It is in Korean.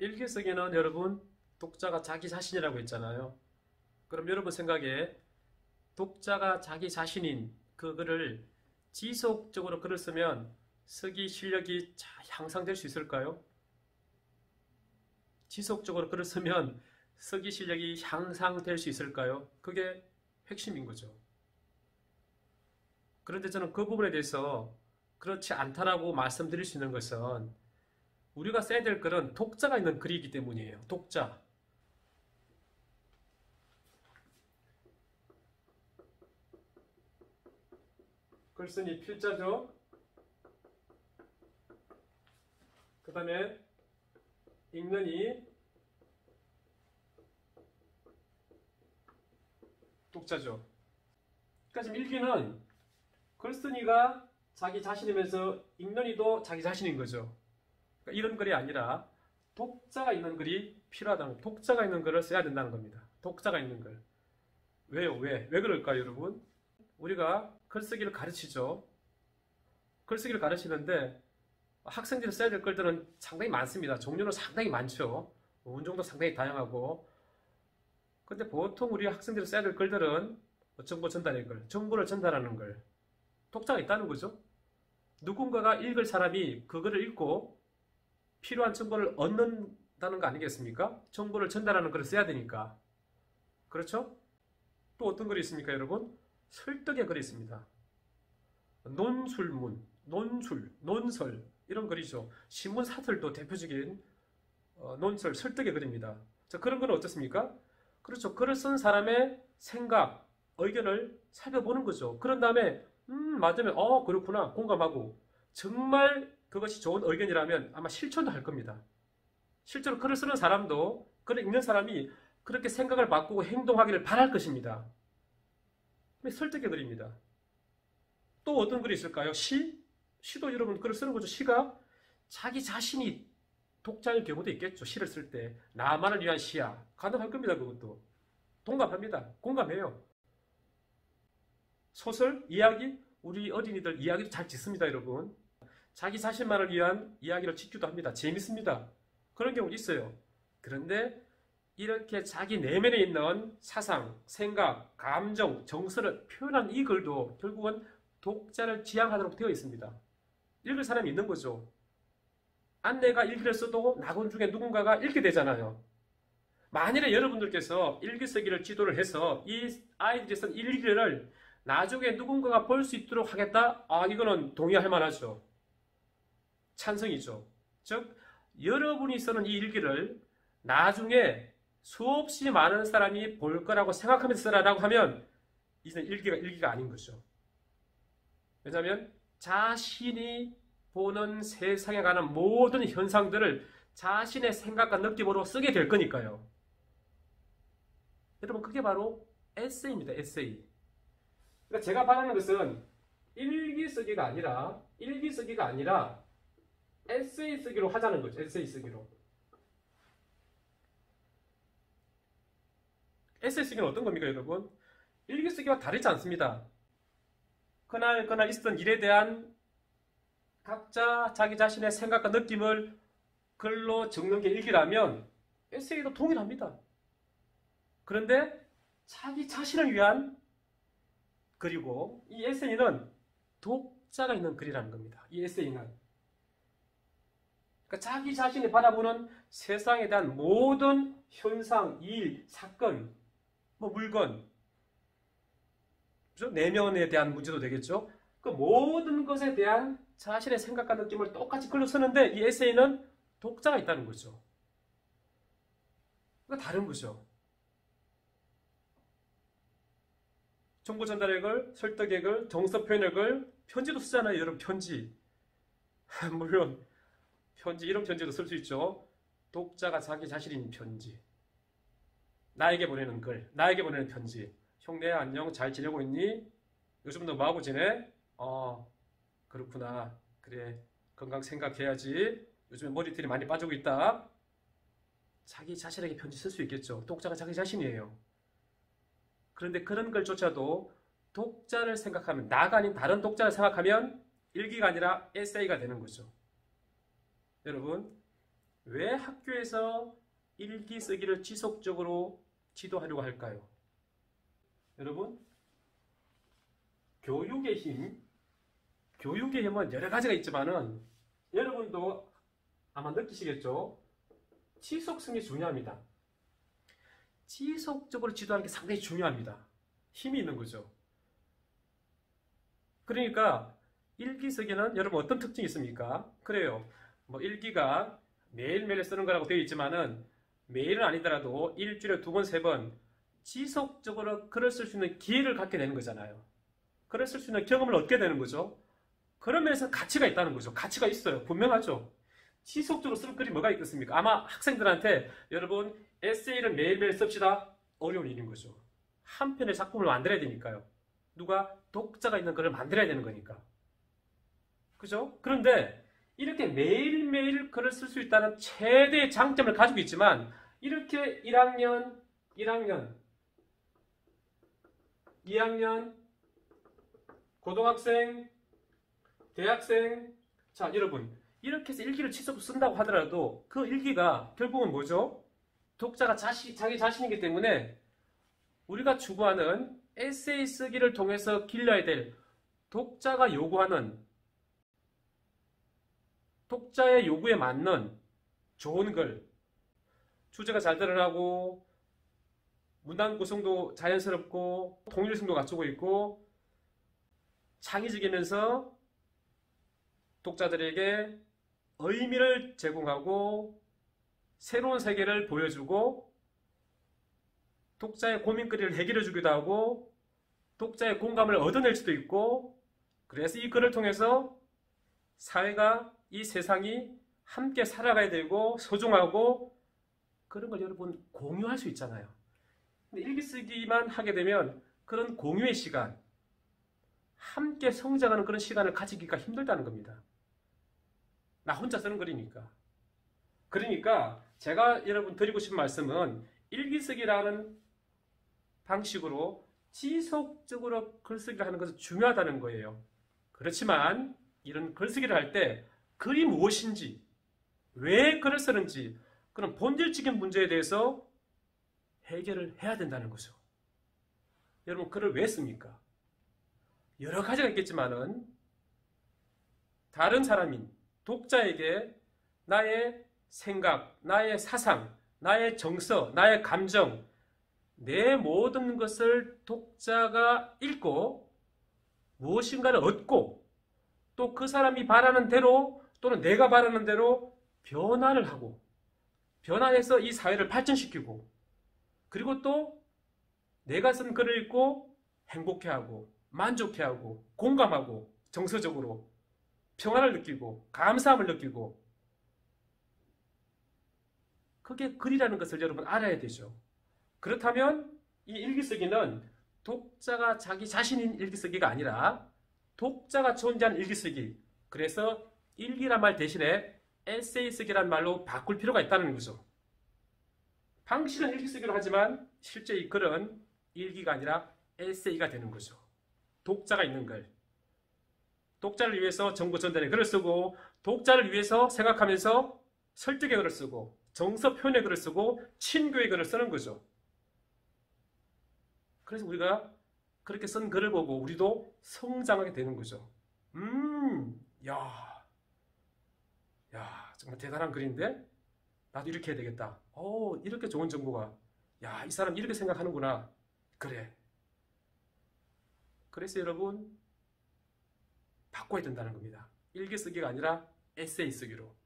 일기쓰기는 여러분 독자가 자기 자신이라고 했잖아요. 그럼 여러분 생각에 독자가 자기 자신인 그거를 지속적으로 글을 쓰면 쓰기 실력이 향상될 수 있을까요? 지속적으로 글을 쓰면 쓰기 실력이 향상될 수 있을까요? 그게 핵심인 거죠. 그런데 저는 그 부분에 대해서 그렇지 않다라고 말씀드릴 수 있는 것은 우리가 써야 될 글은 독자가 있는 글이기 때문이에요. 독자. 글쓴이 필자죠. 그 다음에 읽는 이 독자죠. 그러니까 지금 일기는 글쓴이가 자기 자신이면서 읽는 이도 자기 자신인 거죠. 그러니까 이런 글이 아니라 독자가 있는 글이 필요하다는 독자가 있는 글을 써야 된다는 겁니다. 독자가 있는 글. 왜요? 왜? 왜 그럴까요, 여러분? 우리가 글쓰기를 가르치죠. 글쓰기를 가르치는데 학생들이 써야 될 글들은 상당히 많습니다. 종류는 상당히 많죠. 운종도 상당히 다양하고. 근데 보통 우리 학생들이 써야 될 글들은 정보 전달의 글, 정보를 전달하는 글, 독자가 있다는 거죠. 누군가가 읽을 사람이 그거를 읽고 필요한 정보를 얻는다는 거 아니겠습니까? 정보를 전달하는 글을 써야 되니까. 그렇죠? 또 어떤 글이 있습니까, 여러분? 설득의 글이 있습니다. 논술문, 논술, 논설 이런 글이죠. 신문 사설도 대표적인 어, 논설, 설득의 글입니다. 자, 그런 건 어떻습니까? 그렇죠. 글을 쓴 사람의 생각, 의견을 살펴보는 거죠. 그런 다음에 음 맞으면 어 그렇구나 공감하고 정말 그것이 좋은 의견이라면 아마 실천도 할 겁니다. 실제로 글을 쓰는 사람도 글을 읽는 사람이 그렇게 생각을 바꾸고 행동하기를 바랄 것입니다. 설득의 글입니다. 또 어떤 글이 있을까요? 시? 시도 여러분 글을 쓰는 거죠. 시가 자기 자신이 독자일 경우도 있겠죠. 시를 쓸 때. 나만을 위한 시야. 가능할 겁니다. 그것도. 동감합니다. 공감해요. 소설, 이야기, 우리 어린이들 이야기도 잘 짓습니다. 여러분. 자기 자신만을 위한 이야기를 짓기도 합니다. 재밌습니다. 그런 경우 있어요. 그런데 이렇게 자기 내면에 있는 사상, 생각, 감정, 정서를 표현한 이 글도 결국은 독자를 지향하도록 되어 있습니다. 읽을 사람이 있는 거죠. 안내가 일기를 써도 낙원 중에 누군가가 읽게 되잖아요. 만일에 여러분들께서 일기 쓰기를 지도를 해서 이 아이들이 쓴 일기를 나중에 누군가가 볼 수 있도록 하겠다? 아, 이거는 동의할 만하죠. 찬성이죠. 즉, 여러분이 쓰는 이 일기를 나중에 수없이 많은 사람이 볼 거라고 생각하면서 쓰라라고 하면 이제 일기가 일기가 아닌 거죠. 왜냐하면 자신이 보는 세상에 관한 모든 현상들을 자신의 생각과 느낌으로 쓰게 될 거니까요. 여러분 그게 바로 에세이입니다. 에세이. 그러니까 제가 바라는 것은 일기 쓰기가 아니라 일기 쓰기가 아니라 에세이 쓰기로 하자는 거죠. 에세이 쓰기로. 에세이 쓰기는 어떤 겁니까, 여러분? 일기 쓰기와 다르지 않습니다. 그날 그날 있었던 일에 대한 각자 자기 자신의 생각과 느낌을 글로 적는 게 일기라면 에세이도 동일합니다. 그런데 자기 자신을 위한 글이고 이 에세이는 독자가 있는 글이라는 겁니다. 이 에세이는 그러니까 자기 자신이 바라보는 세상에 대한 모든 현상, 일, 사건, 뭐 물건, 그죠? 내면에 대한 문제도 되겠죠. 그 모든 것에 대한 자신의 생각과 느낌을 똑같이 글로 쓰는데 이 에세이는 독자가 있다는 거죠. 그러니까 다른 거죠. 정보 설득의 글, 정서 표현의 글, 편지도 쓰잖아요. 여러분 편지. 물론 편지 이런 편지도 쓸 수 있죠. 독자가 자기 자신인 편지. 나에게 보내는 글, 나에게 보내는 편지. 형네 안녕 잘 지내고 있니? 요즘 너 뭐하고 지내? 어 그렇구나. 그래 건강 생각해야지. 요즘에 머리털이 많이 빠지고 있다. 자기 자신에게 편지 쓸 수 있겠죠. 독자가 자기 자신이에요. 그런데 그런 글조차도 독자를 생각하면 나가 아닌 다른 독자를 생각하면 일기가 아니라 에세이가 되는 거죠. 여러분 왜 학교에서 일기 쓰기를 지속적으로 지도하려고 할까요? 여러분, 교육의 힘, 교육의 힘은 여러 가지가 있지만은 여러분도 아마 느끼시겠죠? 지속성이 중요합니다. 지속적으로 지도하는 게 상당히 중요합니다. 힘이 있는 거죠. 그러니까 일기 쓰기는 여러분 어떤 특징이 있습니까? 그래요. 뭐 일기가 매일매일 쓰는 거라고 되어 있지만은 매일은 아니더라도 일주일에 두 번, 세 번 지속적으로 글을 쓸 수 있는 기회를 갖게 되는 거잖아요. 글을 쓸 수 있는 경험을 얻게 되는 거죠. 그런 면에서 가치가 있다는 거죠. 가치가 있어요. 분명하죠. 지속적으로 쓸 글이 뭐가 있겠습니까? 아마 학생들한테 여러분 에세이를 매일매일 씁시다. 어려운 일인 거죠. 한 편의 작품을 만들어야 되니까요. 누가 독자가 있는 글을 만들어야 되는 거니까. 그죠? 그런데 이렇게 매일매일 글을 쓸 수 있다는 최대의 장점을 가지고 있지만 이렇게 1학년, 1학년, 2학년, 고등학생, 대학생, 자 여러분 이렇게 해서 일기를 지속 쓴다고 하더라도 그 일기가 결국은 뭐죠? 독자가 자시, 자기 자신이기 때문에 우리가 추구하는 에세이 쓰기를 통해서 길러야 될 독자가 요구하는 독자의 요구에 맞는 좋은 글, 주제가 잘 드러나고 문단 구성도 자연스럽고 통일성도 갖추고 있고 창의적이면서 독자들에게 의미를 제공하고 새로운 세계를 보여주고 독자의 고민거리를 해결해 주기도 하고 독자의 공감을 얻어낼 수도 있고 그래서 이 글을 통해서 사회가 이 세상이 함께 살아가야 되고 소중하고 그런 걸 여러분 공유할 수 있잖아요. 근데 일기 쓰기만 하게 되면 그런 공유의 시간, 함께 성장하는 그런 시간을 가지기가 힘들다는 겁니다. 나 혼자 쓰는 글이니까. 그러니까 제가 여러분 드리고 싶은 말씀은 일기 쓰기라는 방식으로 지속적으로 글쓰기를 하는 것은 중요하다는 거예요. 그렇지만 이런 글쓰기를 할 때 글이 무엇인지, 왜 쓰는지 그런 본질적인 문제에 대해서 해결을 해야 된다는 거죠. 여러분 글을 왜 씁니까? 여러 가지가 있겠지만은 다른 사람인 독자에게 나의 생각, 나의 사상, 나의 정서, 나의 감정, 내 모든 것을 독자가 읽고 무엇인가를 얻고 또 그 사람이 바라는 대로 또는 내가 바라는 대로 변화를 하고 변화해서 이 사회를 발전시키고 그리고 또 내가 쓴 글을 읽고 행복해하고 만족해하고 공감하고 정서적으로 평안을 느끼고 감사함을 느끼고 그게 글이라는 것을 여러분 알아야 되죠. 그렇다면 이 일기쓰기는 독자가 자기 자신인 일기쓰기가 아니라 독자가 존재하는 일기쓰기 그래서 일기란 말 대신에 에세이 쓰기란 말로 바꿀 필요가 있다는 거죠. 방식은 일기 쓰기로 하지만 실제 이 글은 일기가 아니라 에세이가 되는 거죠. 독자가 있는 글. 독자를 위해서 정보 전달에 글을 쓰고 독자를 위해서 생각하면서 설득의 글을 쓰고 정서 표현의 글을 쓰고 친교의 글을 쓰는 거죠. 그래서 우리가 그렇게 쓴 글을 보고 우리도 성장하게 되는 거죠. 음, 야, 야, 정말 대단한 글인데 나도 이렇게 해야 되겠다. 어, 이렇게 좋은 정보가, 야, 이 사람 이렇게 생각하는구나. 그래. 그래서 여러분 바꿔야 된다는 겁니다. 일기 쓰기가 아니라 에세이 쓰기로.